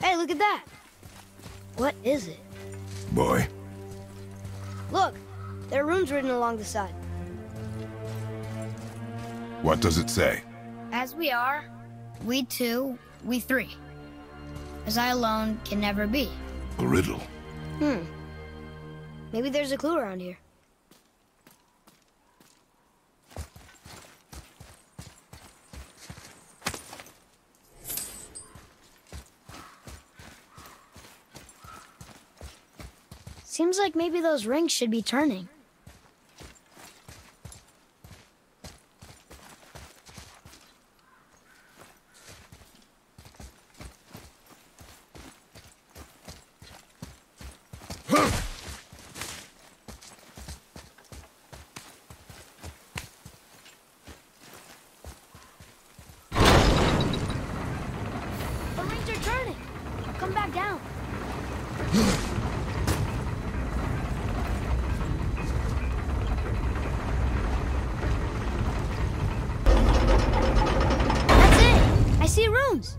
Hey, look at that. What is it? Boy, Look, there are runes written along the side. what does it say? As we are, we two, we three. As I alone can never be. A riddle. Hmm. Maybe there's a clue around here. Seems like maybe those rings should be turning. The rings are turning. Come back down. That's it. I see runes.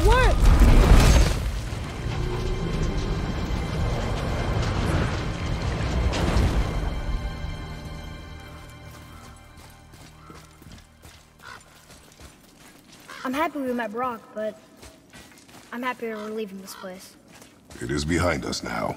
It. I'm happy we met Brok, but I'm happier we're leaving this place. It is behind us now.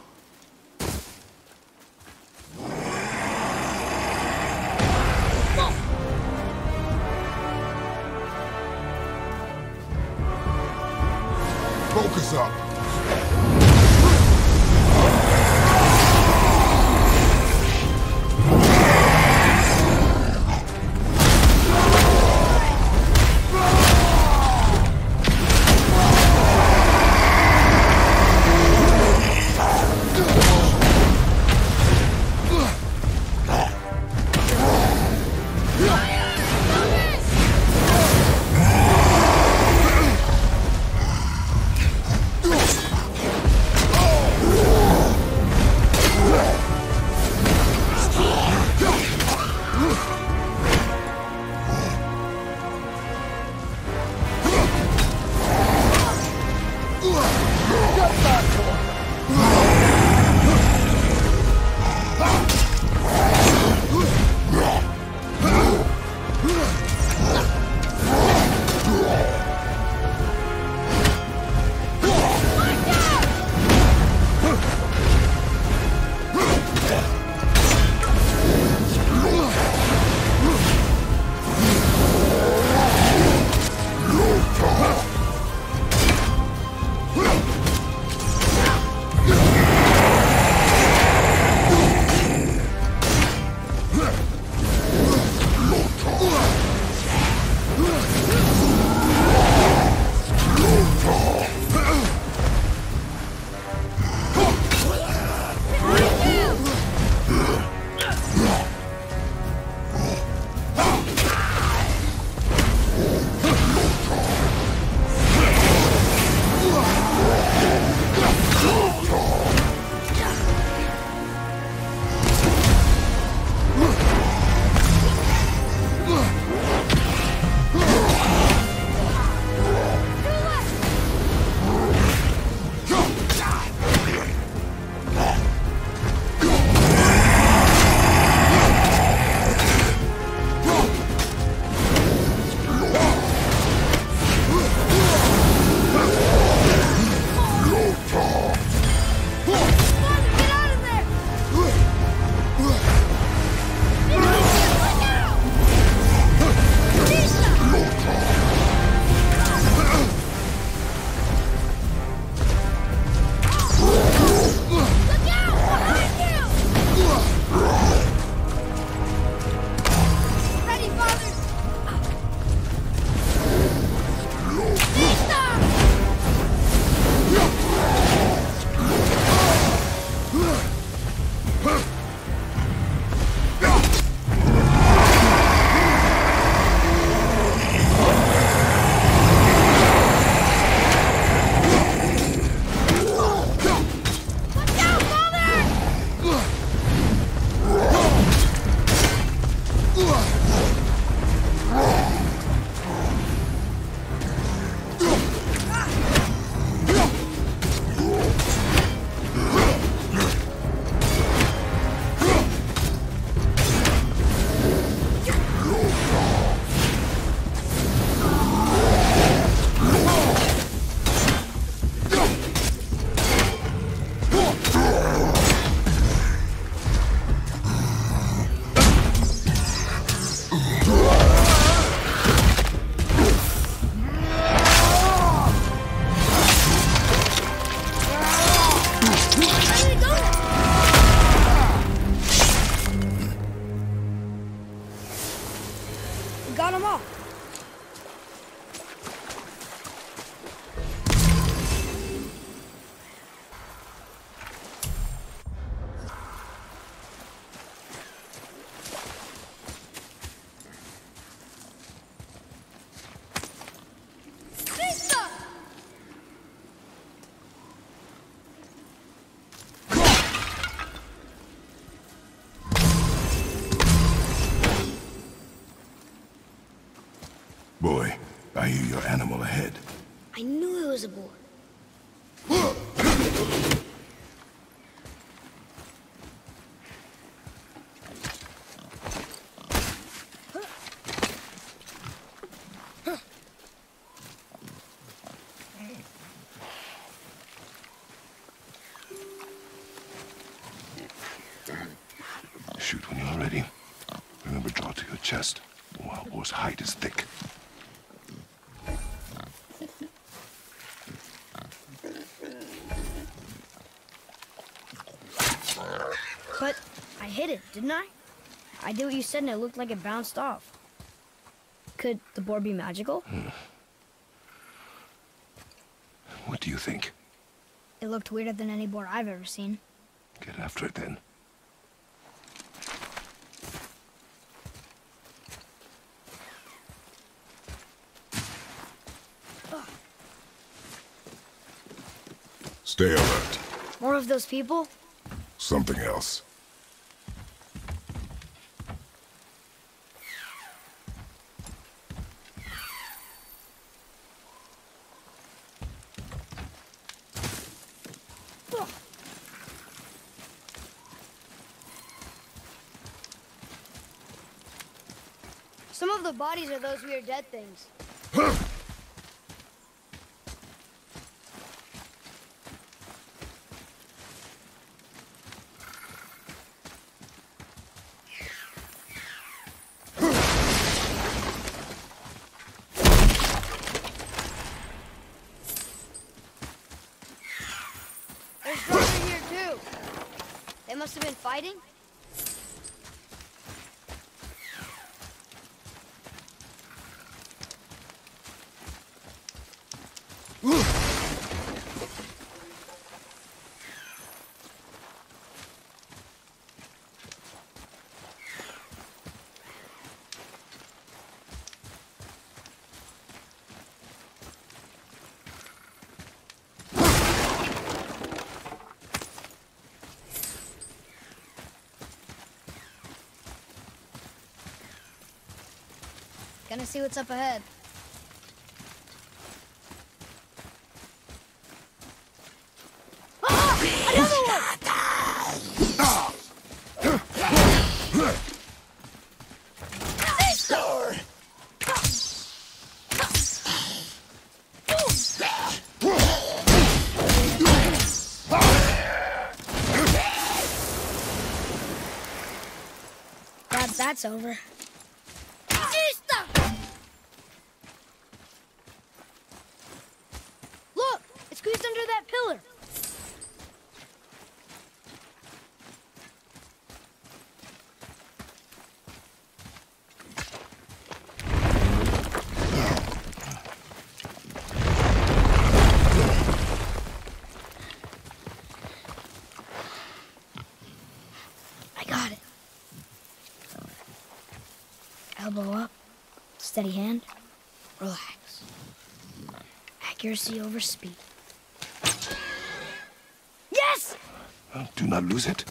Ahead. I knew it was a boar. Shoot when you're ready. Remember, draw to your chest. The wild boar's hide is thick. But I hit it, didn't I? I did what you said and it looked like it bounced off. Could the board be magical? Hmm. What do you think? It looked weirder than any board I've ever seen. Get after it then. Stay alert. More of those people? Something else. Bodies are those weird dead things. There's Brother here too. They must have been fighting. Gonna see what's up ahead. Ah! Another one! That's over. Look! It's squeezed under that pillar. I got it. Elbow up, steady hand, relax. Accuracy over speed. Yes! Do not lose it.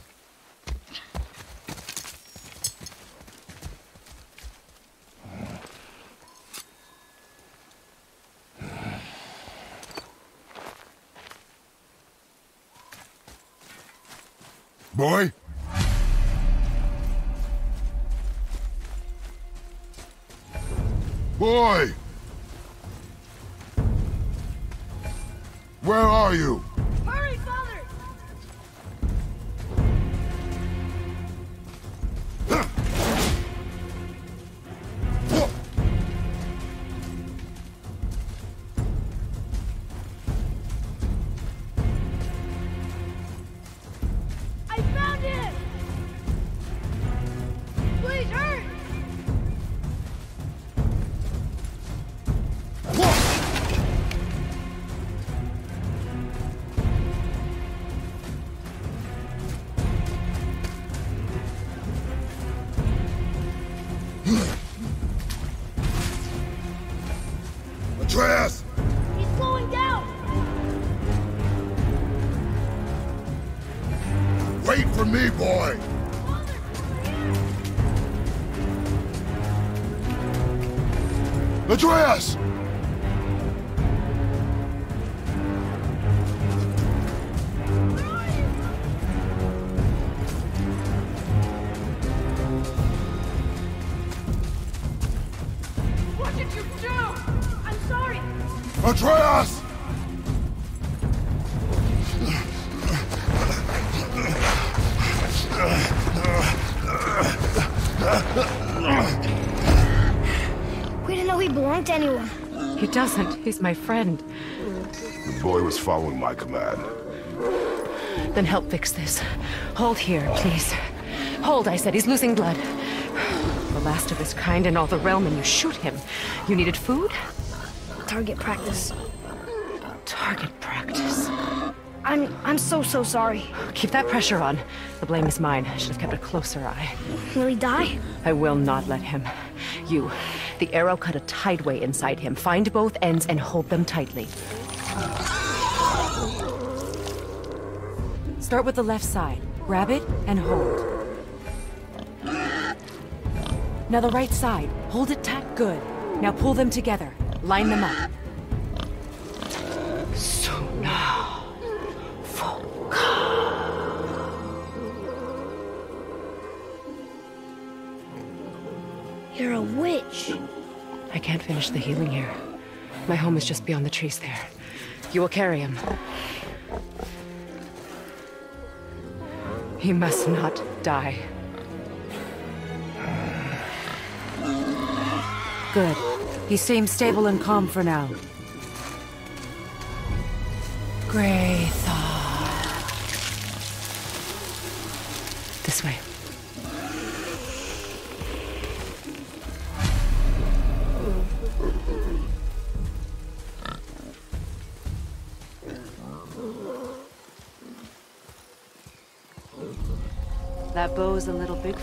Atreus! Doesn't. He's my friend. The boy was following my command. Then help fix this. Hold here, please. Hold, I said. He's losing blood. The last of his kind in all the realm, and you shoot him. You needed food? Target practice. Target practice. I'm I'm so so sorry. Keep that pressure on. The blame is mine. I should have kept a closer eye. Will he die? I will not let him. You, the arrow cut a tideway inside him. Find both ends and hold them tightly. Start with the left side. Grab it and hold. Now the right side. Hold it tight. Good. Now pull them together. Line them up. Can't finish the healing here. My home is just beyond the trees there. You will carry him. He must not die. Good. He seems stable and calm for now. Greythaw.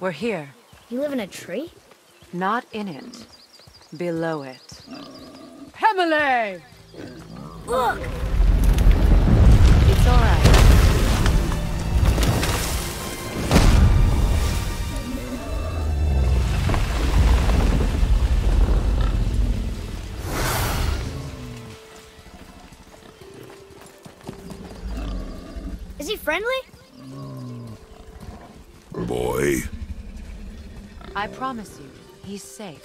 We're here. You live in a tree? Not in it. Below it. Emily! Look! It's alright. Is he friendly? I promise you, he's safe.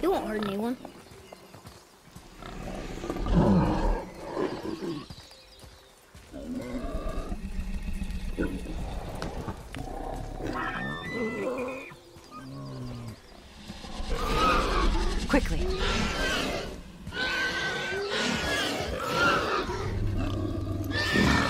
He won't hurt anyone.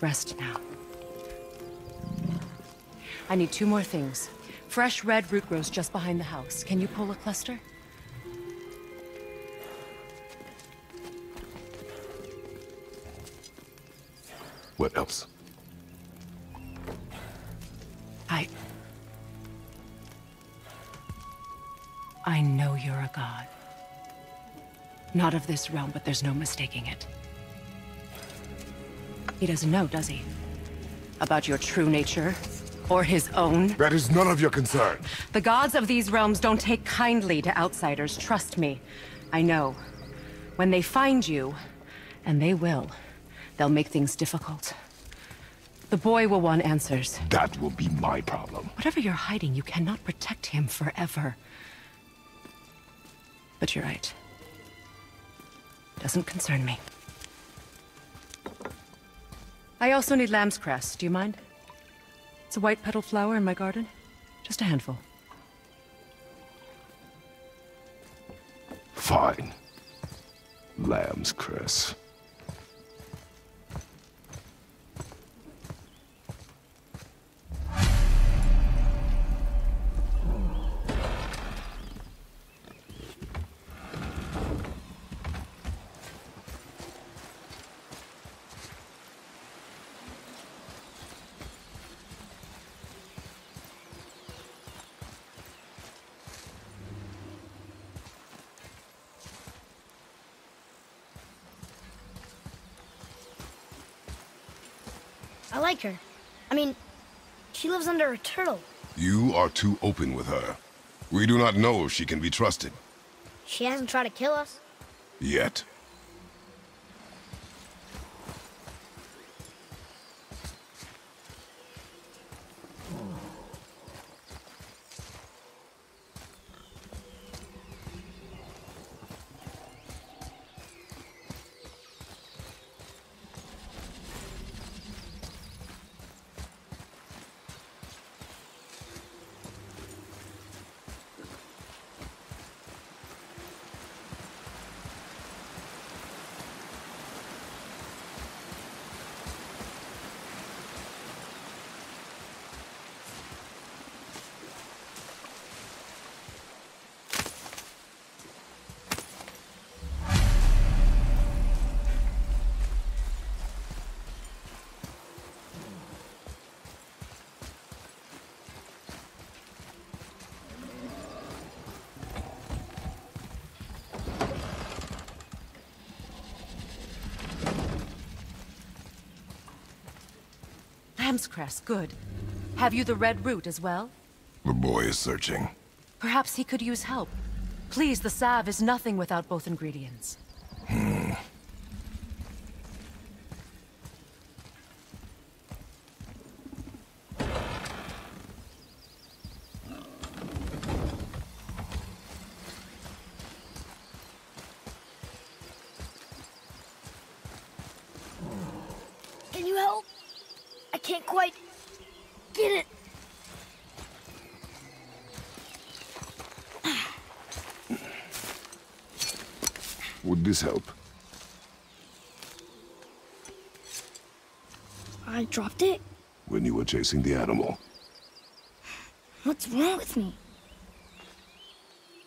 Rest now. I need two more things. Fresh red root grows just behind the house. Can you pull a cluster? what else? I... I know you're a god. Not of this realm, but there's no mistaking it. He doesn't know, does he? About your true nature? Or his own? That is none of your concern. The gods of these realms don't take kindly to outsiders, trust me. I know. When they find you, and they will, they'll make things difficult. The boy will want answers. That will be my problem. Whatever you're hiding, you cannot protect him forever. But you're right. Doesn't concern me. I also need lamb's cress. Do you mind? It's a white petal flower in my garden. Just a handful. Fine. Lamb's cress. Lives under a turtle. You are too open with her. We do not know if she can be trusted. She hasn't tried to kill us. Yet. Lamb's cress, good. Have you the red root as well? The boy is searching. Perhaps he could use help. Please, the salve is nothing without both ingredients. Can you help? I can't quite get it. Would this help? I dropped it. When you were chasing the animal. What's wrong with me?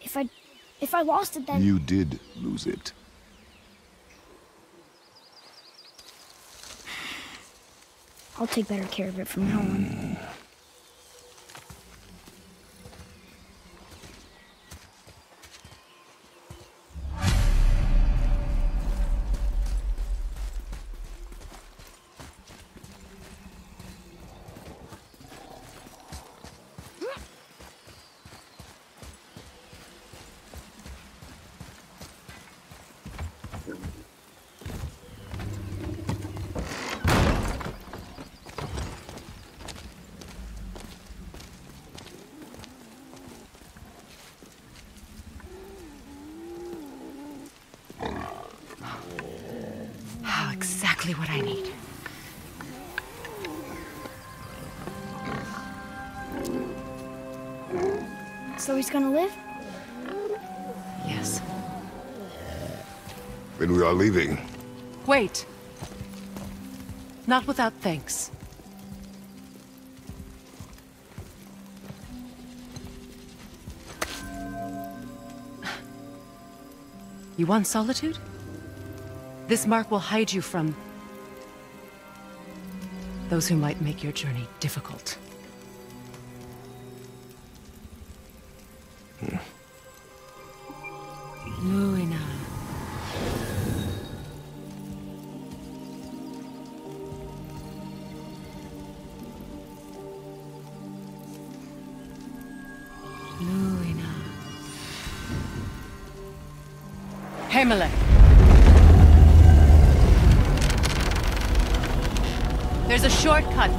If I, if I lost it, then You did lose it. I'll take better care of it from now on. He's gonna live? Yes. Then we are leaving. Wait. Not without thanks. You want solitude? This mark will hide you from those who might make your journey difficult.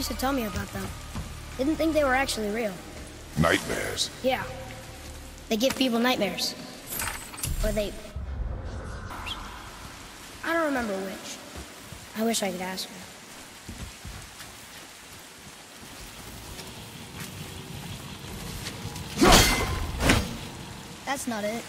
Used to tell me about them. Didn't think they were actually real. Nightmares. Yeah. They give people nightmares. Or they... I don't remember which. I wish I could ask her. That's not it.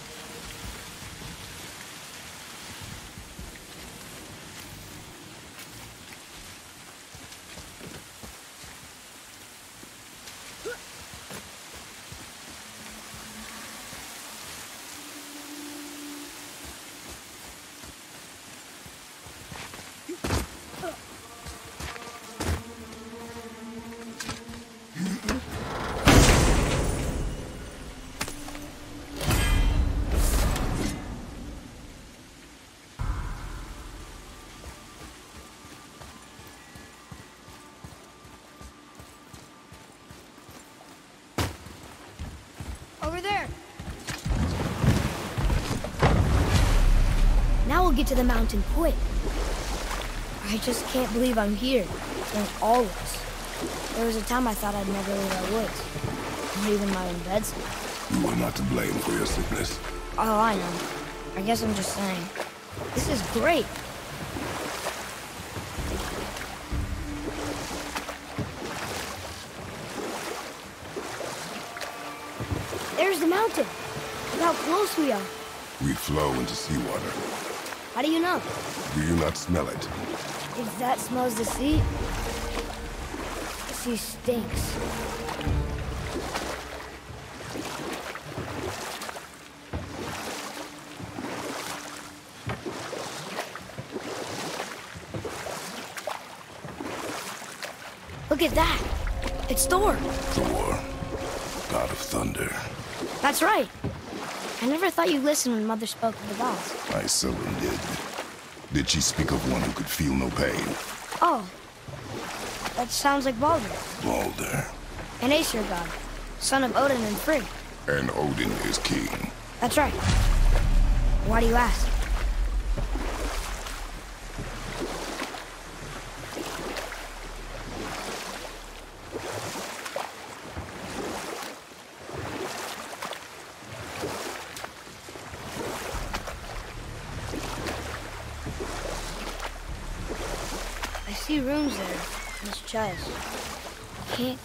Get to the mountain quick. I just can't believe I'm here. Like all of us. There was a time I thought I'd never leave our woods. Not even my own beds. You are not to blame for your sickness. Oh, I know. I guess I'm just saying. This is great. There's the mountain. Look how close we are. We flow into seawater. How do you know? Do you not smell it? If that smells the sea, the sea stinks. Look at that. It's Thor. Thor, god of thunder. That's right. I never thought you'd listen when Mother spoke of the gods. I seldom did. Did she speak of one who could feel no pain? Oh. That sounds like Baldur, Balder. an Aesir god, son of Odin and Frigg. And Odin is king. That's right. Why do you ask? I see runes there in this chest. Can't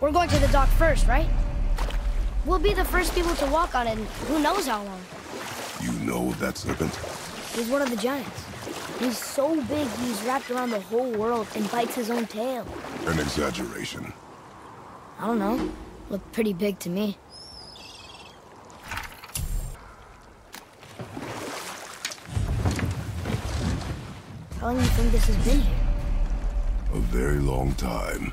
We're going to the dock first, right? We'll be the first people to walk on it in who knows how long. You know that serpent? He's one of the giants. He's so big he's wrapped around the whole world and bites his own tail. An exaggeration. I don't know. Looked pretty big to me. How long do you think this has been here? A very long time.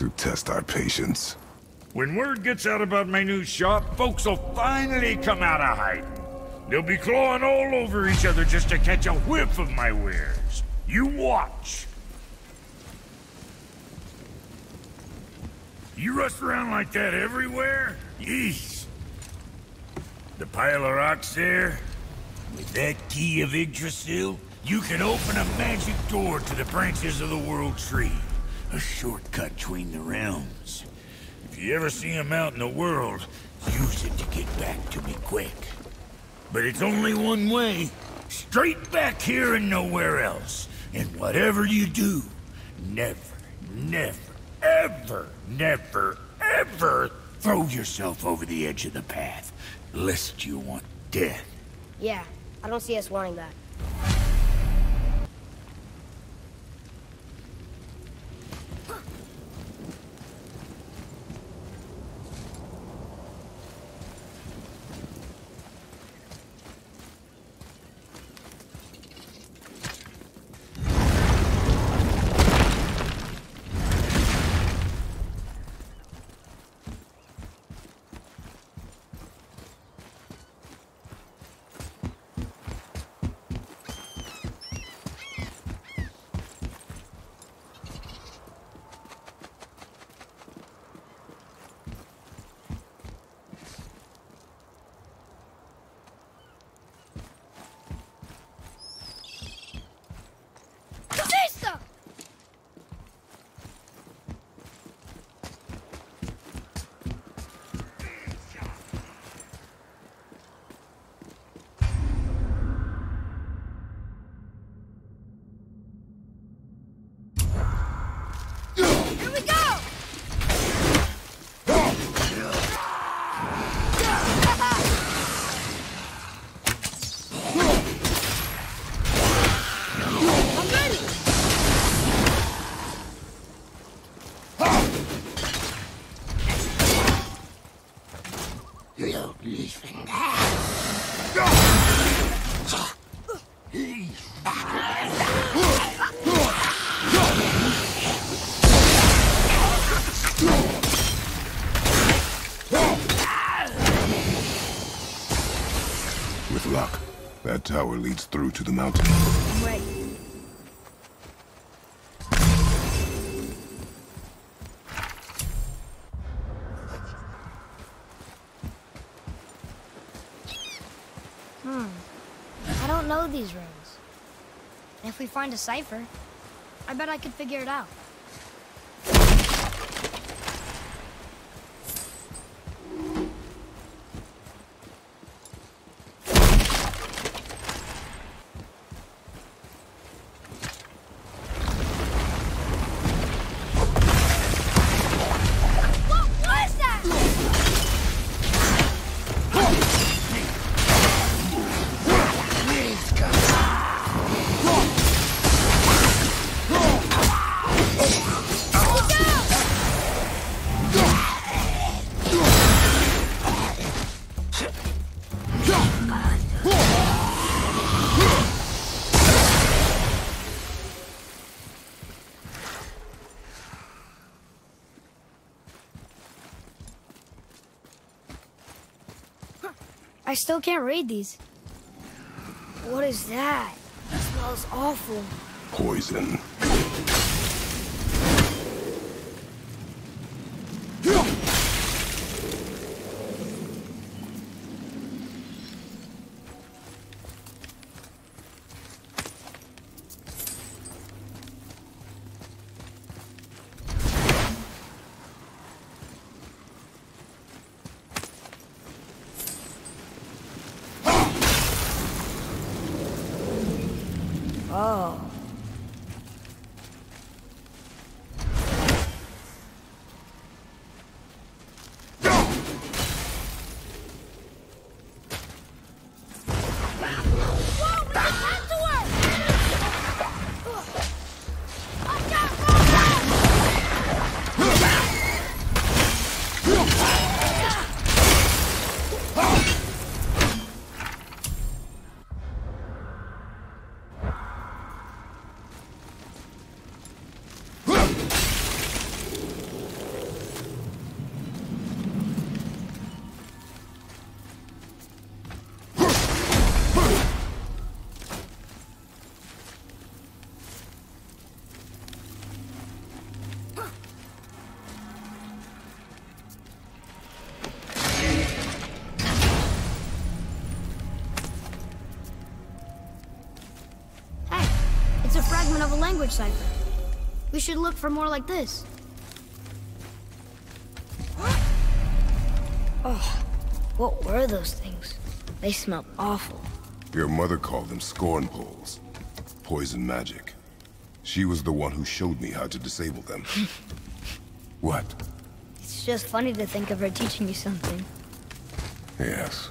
To test our patience. When word gets out about my new shop, folks will finally come out of hiding. They'll be clawing all over each other just to catch a whiff of my wares. You watch. You rush around like that everywhere? Yeesh. The pile of rocks there? With that key of Yggdrasil, you can open a magic door to the branches of the World Tree. A shortcut between the realms. If you ever see him out in the world, use it to get back to me quick. But it's only one way. Straight back here and nowhere else. And whatever you do, never, never, ever, never, ever throw yourself over the edge of the path, lest you want death. Yeah, I don't see us wanting that. Tower leads through to the mountain. I'm. Hmm. I don't know these rooms. If we find a cipher, I bet I could figure it out. I still can't read these. What is that? It smells awful. Poison. Oh. Language cipher. We should look for more like this. Oh, what were those things? They smelled awful. Your mother called them scorn poles. Poison magic. She was the one who showed me how to disable them. what? It's just funny to think of her teaching you something. Yes.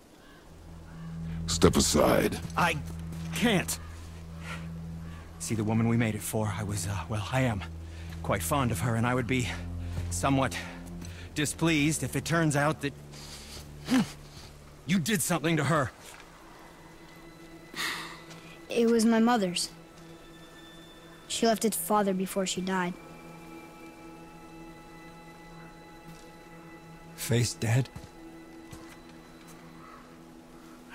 Step aside. I can't. See, the woman we made it for, I was, uh, well, I am quite fond of her, and I would be somewhat displeased if it turns out that you did something to her. It was my mother's. She left its father before she died. Face dead?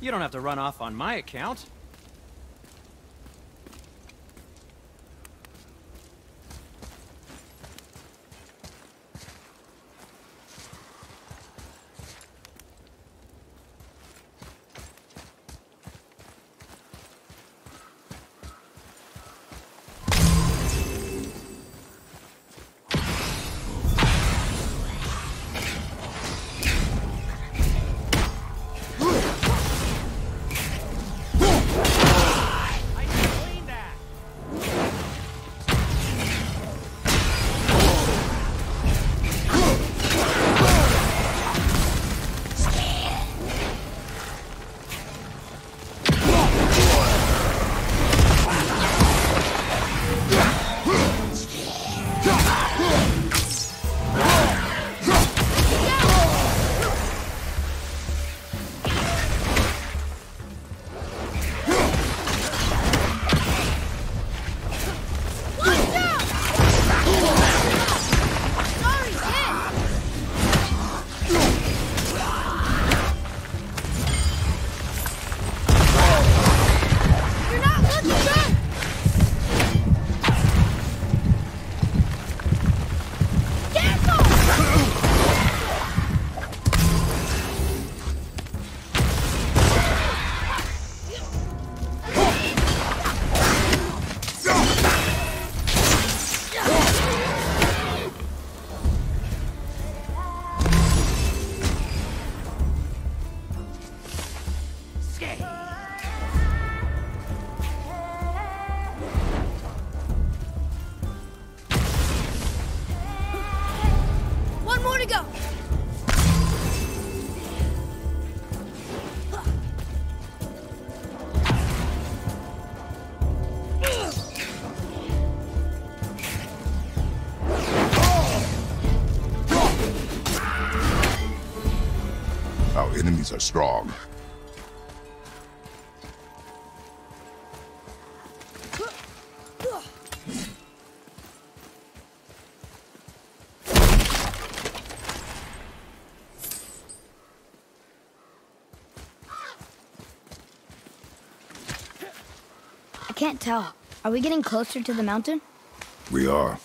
You don't have to run off on my account. Strong. I can't tell. Are we getting closer to the mountain? We are.